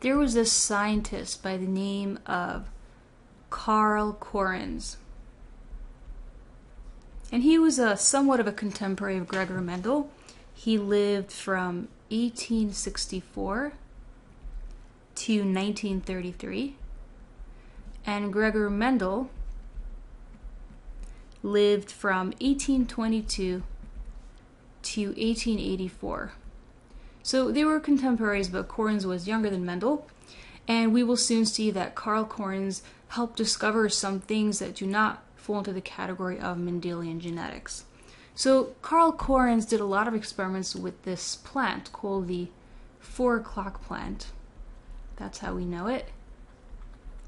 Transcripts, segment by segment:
there was this scientist by the name of Carl Correns. And he was a somewhat of a contemporary of Gregor Mendel. He lived from 1864 to 1933. And Gregor Mendel lived from 1822 to 1884. So they were contemporaries, but Correns was younger than Mendel. And we will soon see that Carl Correns helped discover some things that do not fall into the category of Mendelian genetics. So Carl Correns did a lot of experiments with this plant called the four o'clock plant. That's how we know it.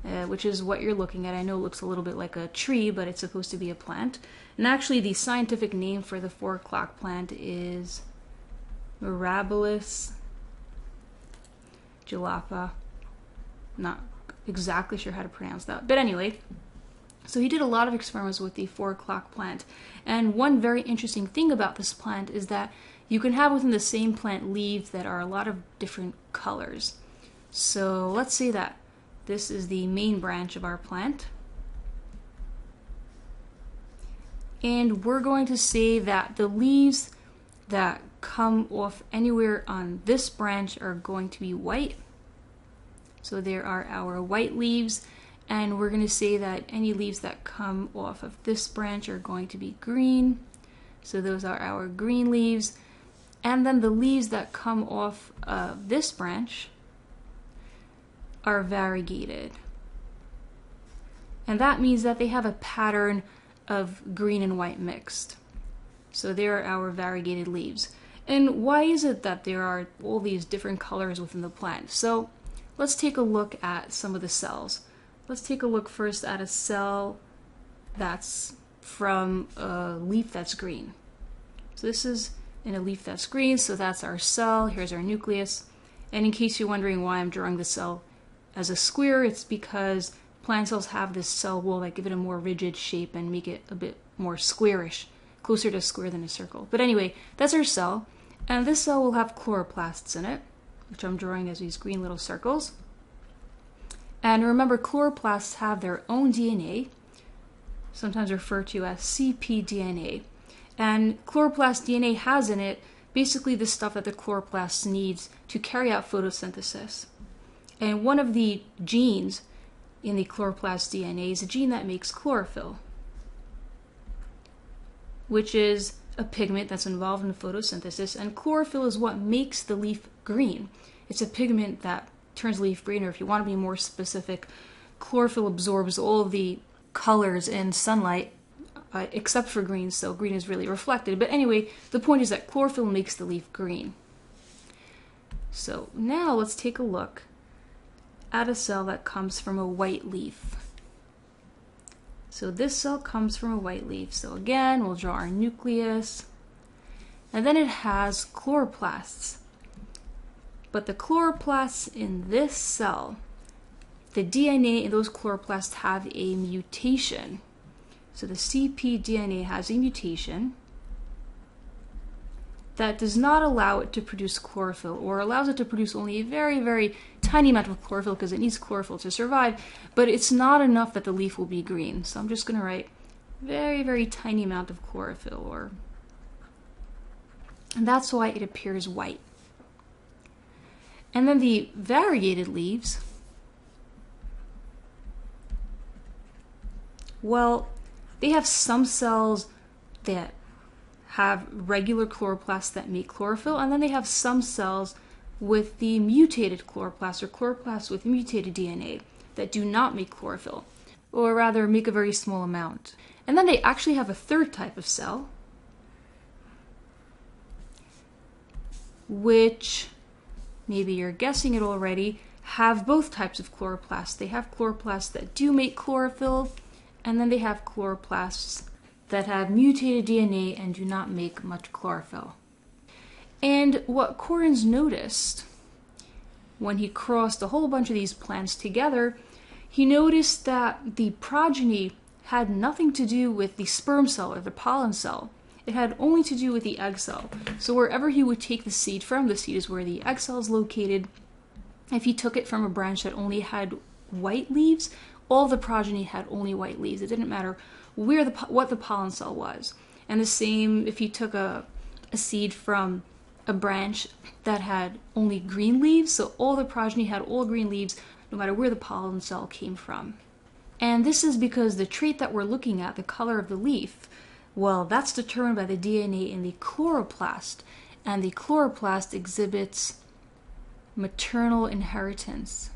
Uh, which is what you're looking at. I know it looks a little bit like a tree, but it's supposed to be a plant. And actually, the scientific name for the four o'clock plant is Mirabilis jalapa. Not exactly sure how to pronounce that. But anyway, so he did a lot of experiments with the four o'clock plant. And one very interesting thing about this plant is that you can have within the same plant leaves that are a lot of different colors. So let's say that this is the main branch of our plant. And we're going to say that the leaves that come off anywhere on this branch are going to be white. So there are our white leaves and we're going to say that any leaves that come off of this branch are going to be green. So those are our green leaves. And then the leaves that come off of this branch are variegated. And that means that they have a pattern of green and white mixed. So there are our variegated leaves. And why is it that there are all these different colors within the plant? So let's take a look at some of the cells. Let's take a look first at a cell that's from a leaf that's green. So this is in a leaf that's green, so that's our cell. Here's our nucleus. And in case you're wondering why I'm drawing the cell as a square, it's because plant cells have this cell wall that give it a more rigid shape and make it a bit more squarish, closer to a square than a circle. But anyway, that's our cell. And this cell will have chloroplasts in it, which I'm drawing as these green little circles. And remember, chloroplasts have their own DNA, sometimes referred to as cpDNA. And chloroplast DNA has in it basically the stuff that the chloroplast needs to carry out photosynthesis. And one of the genes in the chloroplast DNA is a gene that makes chlorophyll, which is a pigment that's involved in photosynthesis, and chlorophyll is what makes the leaf green. It's a pigment that turns leaf green, or if you want to be more specific, chlorophyll absorbs all the colors in sunlight uh, except for green, so green is really reflected. But anyway, the point is that chlorophyll makes the leaf green. So now let's take a look at a cell that comes from a white leaf. So this cell comes from a white leaf. So again, we'll draw our nucleus. And then it has chloroplasts. But the chloroplasts in this cell, the DNA in those chloroplasts have a mutation. So the cpDNA has a mutation that does not allow it to produce chlorophyll or allows it to produce only a very, very tiny amount of chlorophyll because it needs chlorophyll to survive, but it's not enough that the leaf will be green. So I'm just going to write very, very tiny amount of chlorophyll or and that's why it appears white. And then the variegated leaves, well, they have some cells that have regular chloroplasts that make chlorophyll, and then they have some cells with the mutated chloroplasts or chloroplasts with mutated DNA that do not make chlorophyll, or rather make a very small amount. And then they actually have a third type of cell, which maybe you're guessing it already, have both types of chloroplasts. They have chloroplasts that do make chlorophyll, and then they have chloroplasts that have mutated DNA and do not make much chlorophyll. And what Correns noticed when he crossed a whole bunch of these plants together, he noticed that the progeny had nothing to do with the sperm cell or the pollen cell. It had only to do with the egg cell. So wherever he would take the seed from, the seed is where the egg cell is located, if he took it from a branch that only had white leaves, all the progeny had only white leaves. It didn't matter where the what the pollen cell was. And the same if he took a, a seed from a branch that had only green leaves, so all the progeny had all green leaves, no matter where the pollen cell came from. And this is because the trait that we're looking at, the color of the leaf, well, that's determined by the DNA in the chloroplast, and the chloroplast exhibits maternal inheritance.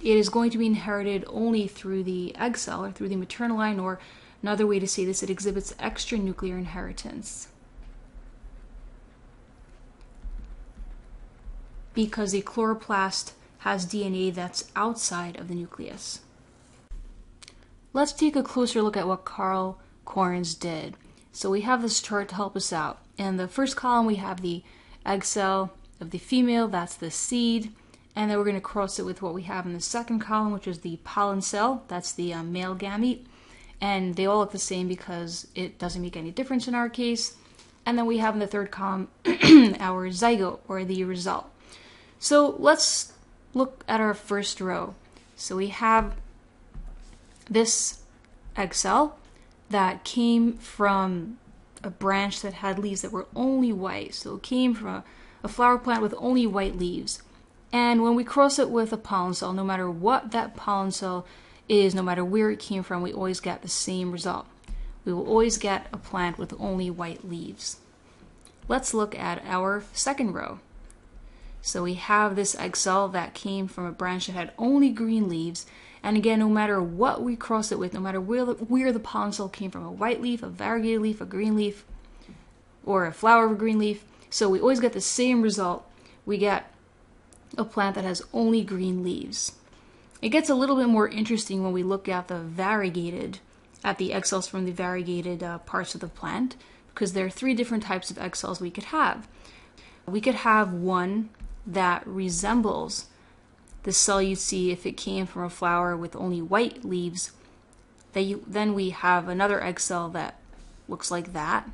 It is going to be inherited only through the egg cell or through the maternal line, or another way to say this, it exhibits extranuclear inheritance. Because the chloroplast has DNA that's outside of the nucleus. Let's take a closer look at what Carl Correns did. So we have this chart to help us out. In the first column, we have the egg cell of the female, that's the seed. And then we're going to cross it with what we have in the second column, which is the pollen cell, that's the um, male gamete. And they all look the same because it doesn't make any difference in our case. And then we have in the third column our zygote, or the result. So let's look at our first row. So we have this egg cell that came from a branch that had leaves that were only white. So it came from a, a flower plant with only white leaves. And when we cross it with a pollen cell, no matter what that pollen cell is, no matter where it came from, we always get the same result. We will always get a plant with only white leaves. Let's look at our second row. So we have this cell that came from a branch that had only green leaves, and again, no matter what we cross it with, no matter where the, where the pollen cell came from, a white leaf, a variegated leaf, a green leaf, or a flower of a green leaf, so we always get the same result. We get a plant that has only green leaves. It gets a little bit more interesting when we look at the variegated, at the egg cells from the variegated uh, parts of the plant, because there are three different types of egg cells we could have. We could have one that resembles the cell you'd see if it came from a flower with only white leaves. then we have another egg cell that looks like that.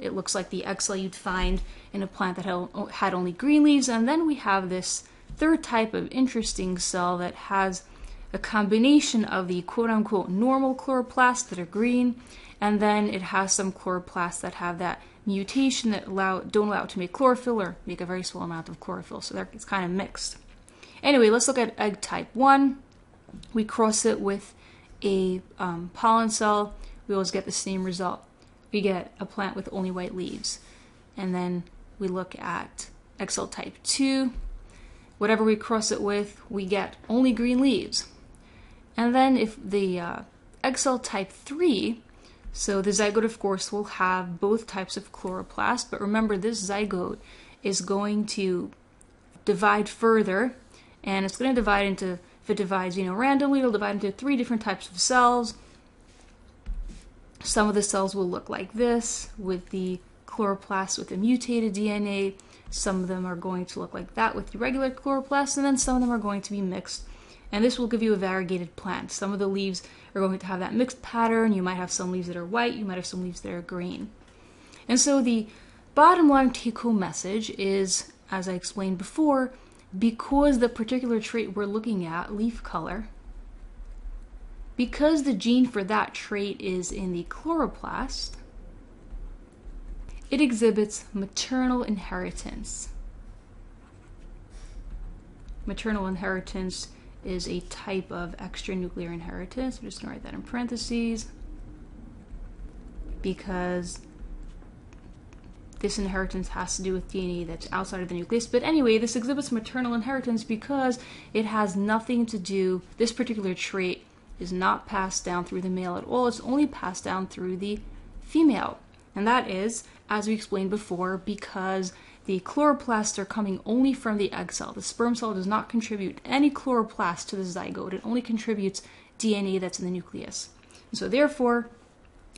It looks like the egg cell you'd find in a plant that had only green leaves. And then we have this third type of interesting cell that has a combination of the quote unquote normal chloroplasts that are green, and then it has some chloroplasts that have that mutation that allow don't allow it to make chlorophyll or make a very small amount of chlorophyll. So it's kind of mixed. Anyway, let's look at egg type 1. We cross it with a um, pollen cell. We always get the same result. We get a plant with only white leaves. And then we look at egg cell type 2. Whatever we cross it with, we get only green leaves. And then if the uh, egg cell type 3, so the zygote, of course, will have both types of chloroplast, but remember this zygote is going to divide further and it's going to divide into if it divides you know randomly it'll divide into three different types of cells some of the cells will look like this with the chloroplasts with the mutated DNA some of them are going to look like that with the regular chloroplasts and then some of them are going to be mixed. And this will give you a variegated plant. Some of the leaves are going to have that mixed pattern. You might have some leaves that are white you might have some leaves that are green. And so the bottom line take home message is as I explained before because the particular trait we're looking at, leaf color, because the gene for that trait is in the chloroplast, it exhibits maternal inheritance. Maternal inheritance is a type of extranuclear inheritance. I'm just going to write that in parentheses because this inheritance has to do with DNA that's outside of the nucleus. But anyway, this exhibits maternal inheritance because it has nothing to do, this particular trait is not passed down through the male at all. It's only passed down through the female. And that is, as we explained before, because the chloroplasts are coming only from the egg cell. The sperm cell does not contribute any chloroplast to the zygote. It only contributes DNA that's in the nucleus. So therefore,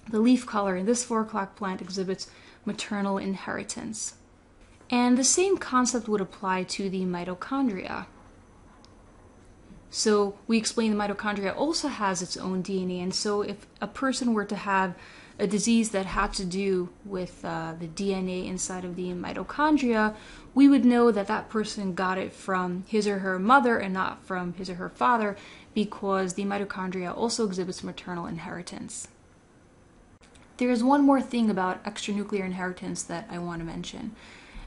the leaf color in this four o'clock plant exhibits maternal inheritance. And the same concept would apply to the mitochondria. So we explained the mitochondria also has its own DNA, and so if a person were to have a disease that had to do with uh, the DNA inside of the mitochondria, we would know that that person got it from his or her mother and not from his or her father because the mitochondria also exhibits maternal inheritance. There is one more thing about extranuclear inheritance that I want to mention,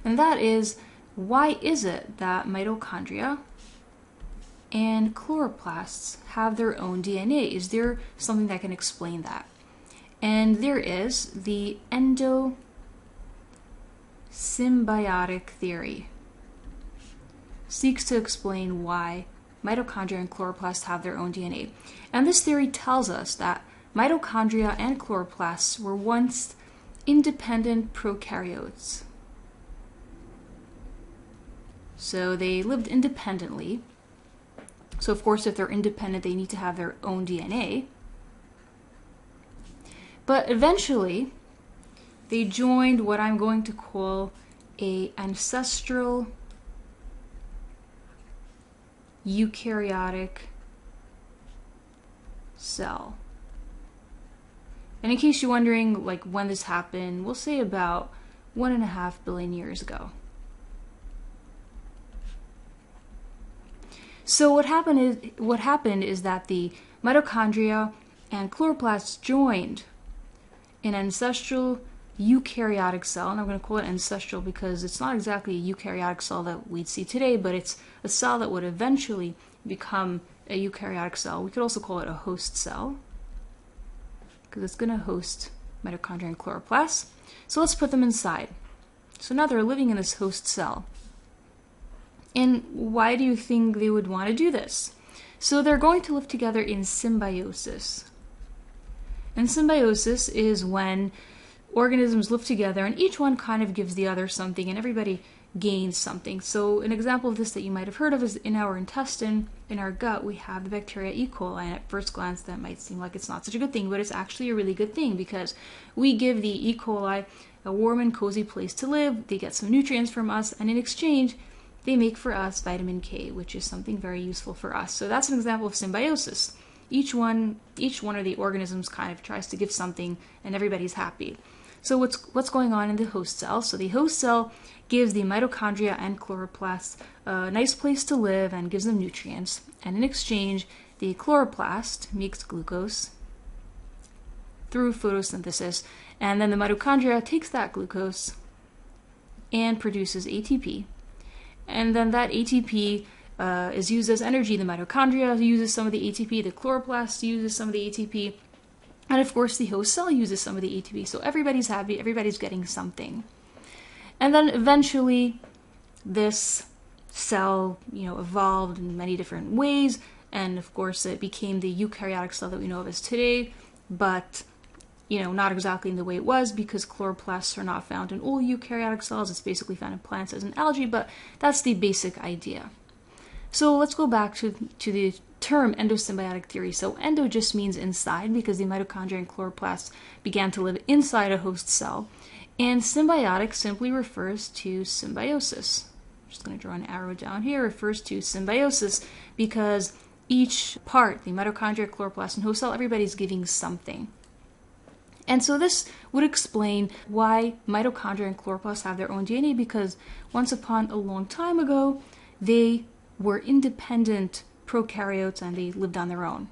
and that is why is it that mitochondria and chloroplasts have their own DNA? Is there something that can explain that? And there is the endosymbiotic theory. Seeks to explain why mitochondria and chloroplasts have their own DNA. And this theory tells us that mitochondria and chloroplasts were once independent prokaryotes. So they lived independently. So, of course, if they're independent, they need to have their own DNA. But eventually, they joined what I'm going to call a ancestral eukaryotic cell. And in case you're wondering, like when this happened, we'll say about one and a half billion years ago. So what happened is what happened is that the mitochondria and chloroplasts joined an ancestral eukaryotic cell, and I'm going to call it ancestral because it's not exactly a eukaryotic cell that we'd see today, but it's a cell that would eventually become a eukaryotic cell. We could also call it a host cell because it's going to host mitochondria and chloroplasts. So let's put them inside. So now they're living in this host cell. And why do you think they would want to do this? So they're going to live together in symbiosis. And symbiosis is when organisms live together and each one kind of gives the other something and everybody gains something. So, an example of this that you might have heard of is in our intestine, in our gut, we have the bacteria E. coli. And at first glance, that might seem like it's not such a good thing, but it's actually a really good thing because we give the E. coli a warm and cozy place to live. They get some nutrients from us, and in exchange, they make for us vitamin K, which is something very useful for us. So, that's an example of symbiosis each one each one of the organisms kind of tries to give something and everybody's happy. So what's what's going on in the host cell? So the host cell gives the mitochondria and chloroplasts a nice place to live and gives them nutrients. And in exchange the chloroplast makes glucose through photosynthesis. And then the mitochondria takes that glucose and produces ATP and then that ATP uh, is used as energy. The mitochondria uses some of the ATP, the chloroplast uses some of the ATP, and of course the host cell uses some of the ATP. So everybody's happy, everybody's getting something. And then eventually this cell, you know, evolved in many different ways, and of course it became the eukaryotic cell that we know of as today, but you know, not exactly in the way it was because chloroplasts are not found in all eukaryotic cells. It's basically found in plants as an algae, but that's the basic idea. So let's go back to, to the term endosymbiotic theory. So endo just means inside because the mitochondria and chloroplasts began to live inside a host cell. And symbiotic simply refers to symbiosis. I'm just going to draw an arrow down here, refers to symbiosis because each part, the mitochondria, chloroplast, and host cell, everybody's giving something. And so this would explain why mitochondria and chloroplasts have their own DNA because once upon a long time ago, they were independent prokaryotes and they lived on their own.